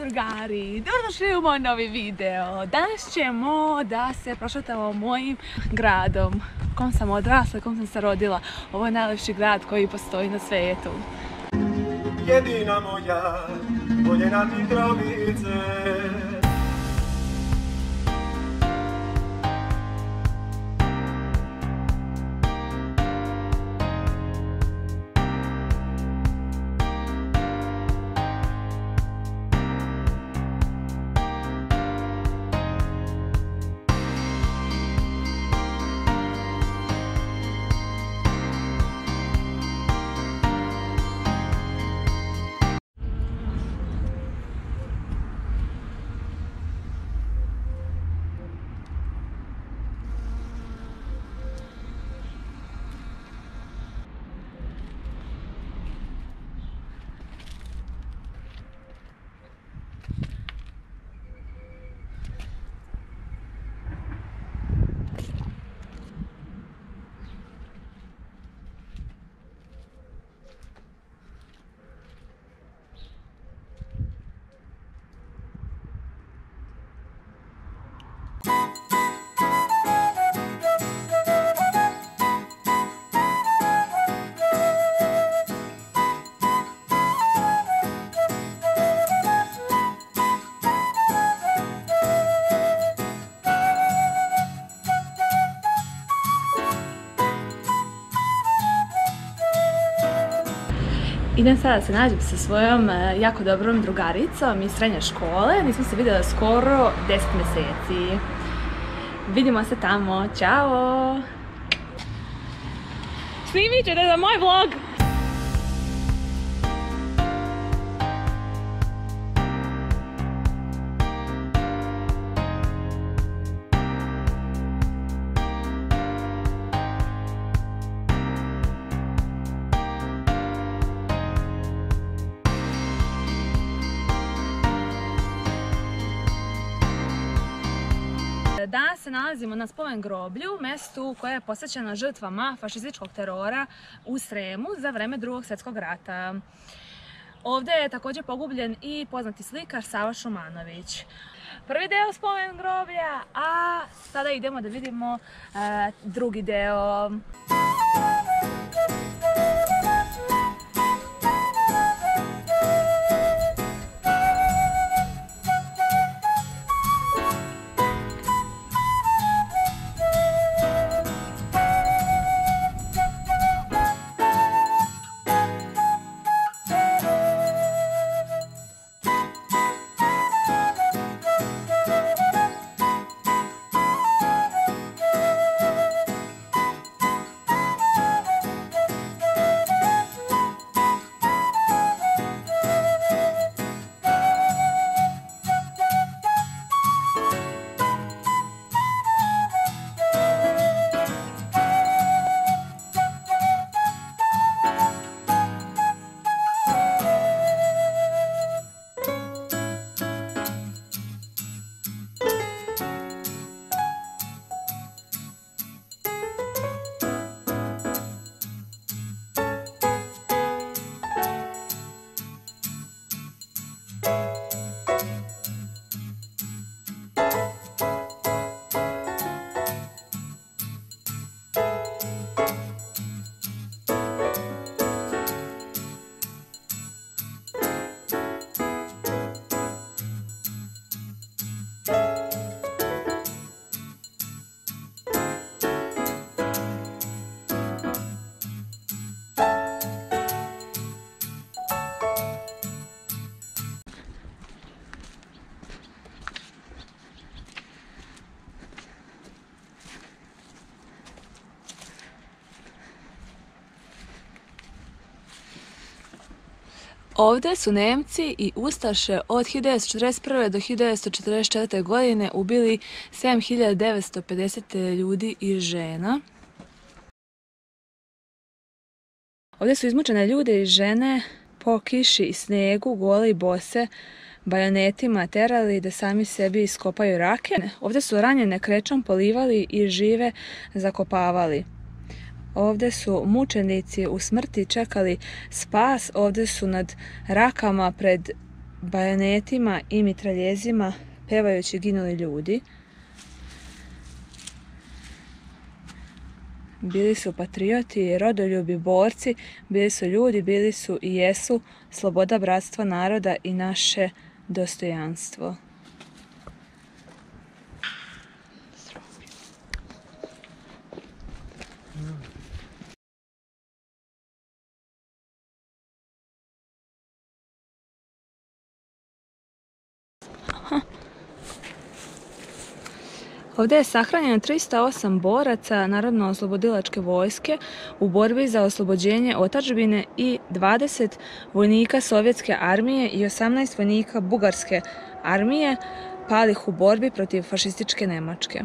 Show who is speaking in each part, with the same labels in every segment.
Speaker 1: drugari, dobrodošli u moj novi video. Danas ćemo da se prošetamo mojim gradom. Kom sam odrasla, kom sam se rodila. Ovo je najlepši grad koji postoji na svijetu.
Speaker 2: jedina moja voljena Mitrovice.
Speaker 1: Idem sada da se nađem sa svojom e, jako dobrom drugaricom iz srednje škole. Nismo se vidjeli skoro 10 mjeseci. Vidimo se tamo. Ćao! Snimit ćete za moj vlog! Se nalazimo na spomen groblju, mjestu koje je posvećeno žrtvama fašističkog terora u Sremu za vrijeme drugog svjetskog rata. Ovdje je također pogubljen i poznati slikar Sava Šumanović. Prvi deo spomen groblja, a sada idemo da vidimo e, drugi deo. Ovdje su Nemci i Ustaše od 1941. do 1944. godine ubili 7950 ljudi i žena. Ovdje su izmučene ljude i žene po kiši i snegu, gole i bose, bajonetima terali da sami sebi iskopaju rake. Ovdje su ranjene krećom polivali i žive zakopavali. Ovdje su mučenici u smrti čekali spas, ovdje su nad rakama pred bajonetima i mitraljezima pevajući ginuli ljudi. Bili su patrioti, rodoljubi, borci, bili su ljudi, bili su i jesu sloboda, bratstva naroda i naše dostojanstvo. Ovdje je sahranjeno 308 boraca Narodno-oslobodilačke vojske u borbi za oslobođenje otačbine i 20 vojnika Sovjetske armije i 18 vojnika Bugarske armije palih u borbi protiv fašističke Nemačke.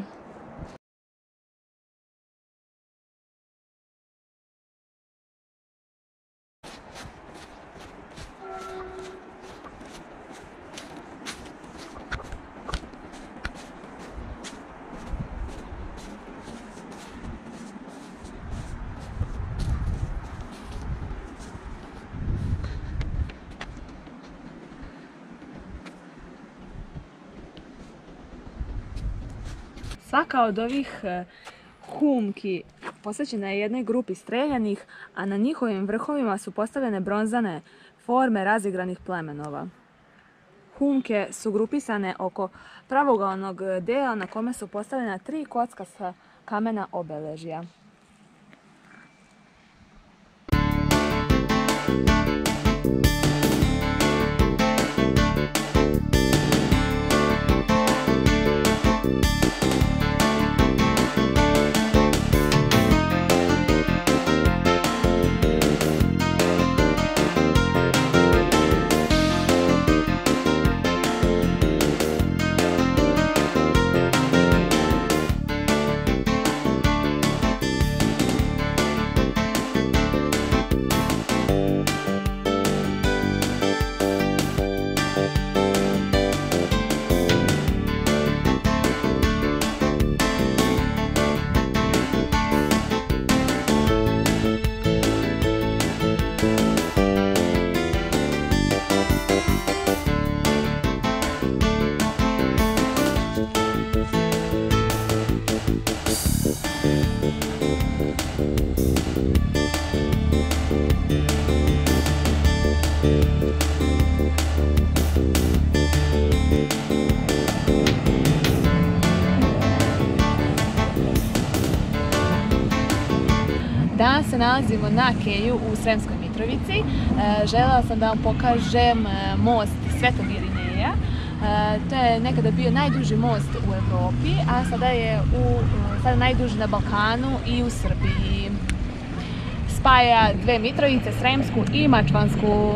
Speaker 1: Svaka od ovih e, humki posvećena je jednoj grupi streljanih, a na njihovim vrhovima su postavljene bronzane forme razigranih plemenova. Humke su grupisane oko pravogalnog dela na kome su postavljena tri kocka sa kamena obeležja. Danas se nalazimo na Keju u Sremskoj Mitrovici. E, želela sam da vam pokažem e, most Svetog Irineja. E, to je nekada bio najduži most u Europi, a sada je u, sada najduži na Balkanu i u Srbiji. Spaja dve Mitrovice, Sremsku i Mačvansku.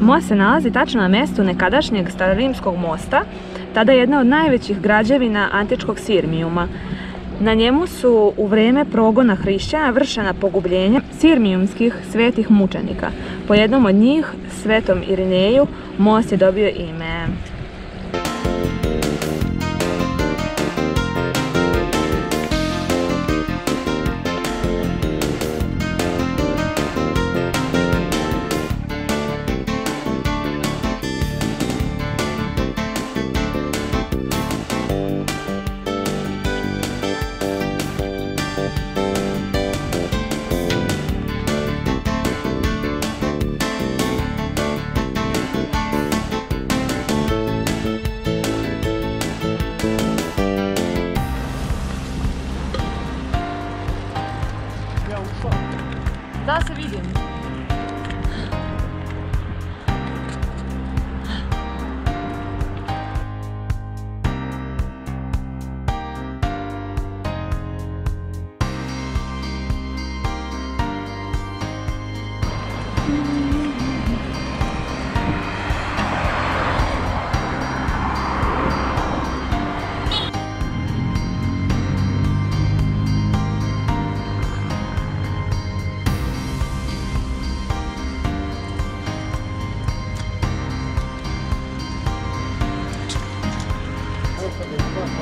Speaker 1: Most se nalazi tačno na mjestu nekadašnjeg starorimskog mosta, tada jedna od najvećih građevina antičkog Sirmijuma. Na njemu su u vrijeme progona hrišćana vršena pogubljenja sirmijumskih svetih mučenika. Po jednom od njih, svetom Irineju, most je dobio ime.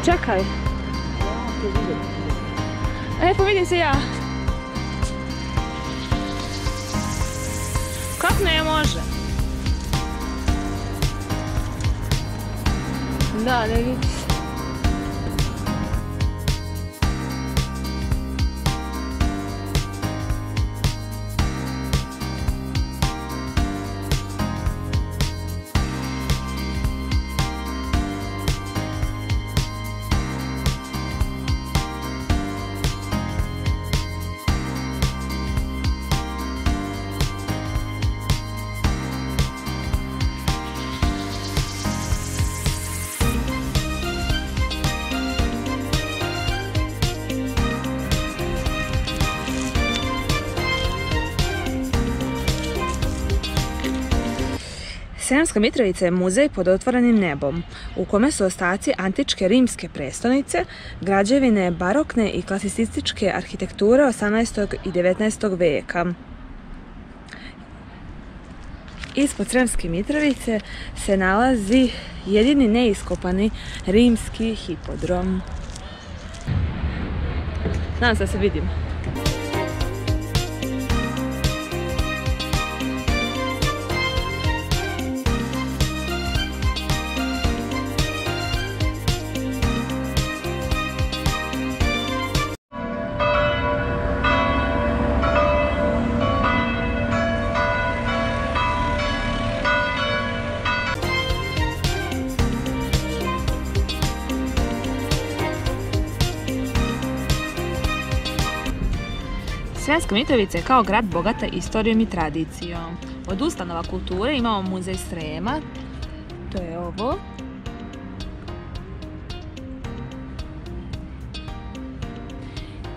Speaker 1: Čekaj. E, povidim se ja. Kak ne može? Da, ne vidim. Sremska Mitrovica je muzej pod otvorenim nebom, u kome su ostaci antičke rimske prestonice, građevine barokne i klasicističke arhitekture 18. i 19. veka. Ispod Sremske Mitrovice se nalazi jedini neiskopani rimski hipodrom. Nadam se da se vidim. Sremska Mitrovica je kao grad bogata istorijom i tradicijom. Od ustanova kulture imamo muzej Srema, to je ovo.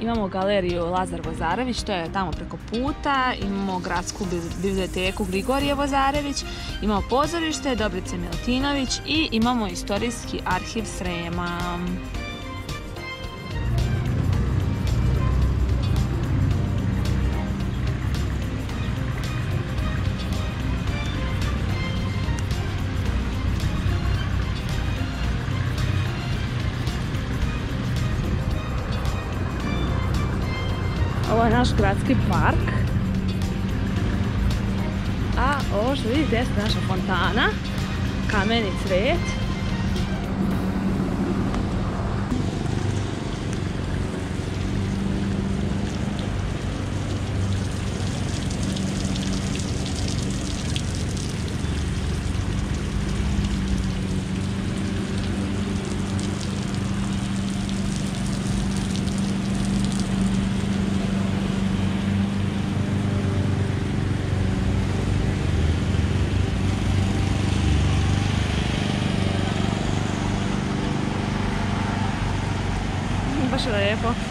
Speaker 1: Imamo galeriju Lazar Vozarević, to je tamo preko puta, imamo gradsku biblioteku Grigorije Vozarević, imamo pozorište Dobrice Milutinović i imamo istorijski arhiv Srema. Naš gradski park. A ovo što vidite jeste naša fontana. Kameni cvet. careful.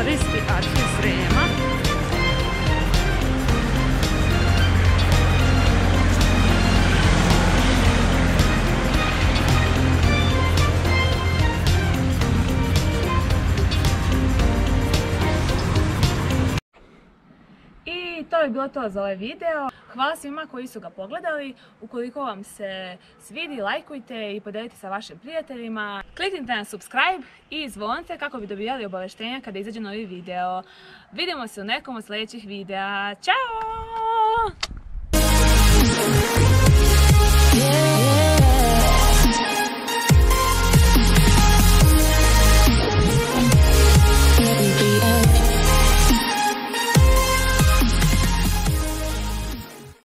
Speaker 1: Historijski arhiv Srema. I to je gotovo za ovaj video. Hvala svima koji su ga pogledali. Ukoliko vam se svidi, lajkujte i podelite sa vašim prijateljima. Kliknite na subscribe i zvonite kako bi dobijali obaveštenja kada izađe novi video. Vidimo se u nekom od sljedećih videa. Ćao!